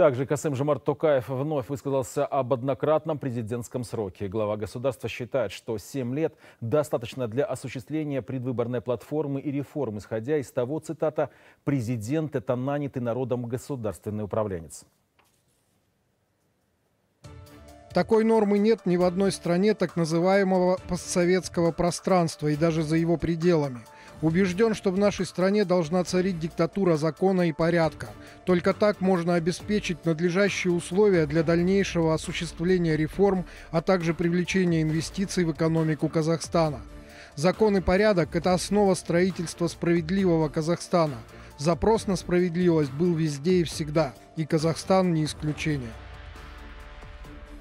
Также Касым Жамарт Токаев вновь высказался об однократном президентском сроке. Глава государства считает, что 7 лет достаточно для осуществления предвыборной платформы и реформ, исходя из того, цитата, «президент – это нанятый народом государственный управленец». Такой нормы нет ни в одной стране так называемого постсоветского пространства и даже за его пределами. Убежден, что в нашей стране должна царить диктатура закона и порядка. Только так можно обеспечить надлежащие условия для дальнейшего осуществления реформ, а также привлечения инвестиций в экономику Казахстана. Закон и порядок – это основа строительства справедливого Казахстана. Запрос на справедливость был везде и всегда, и Казахстан не исключение.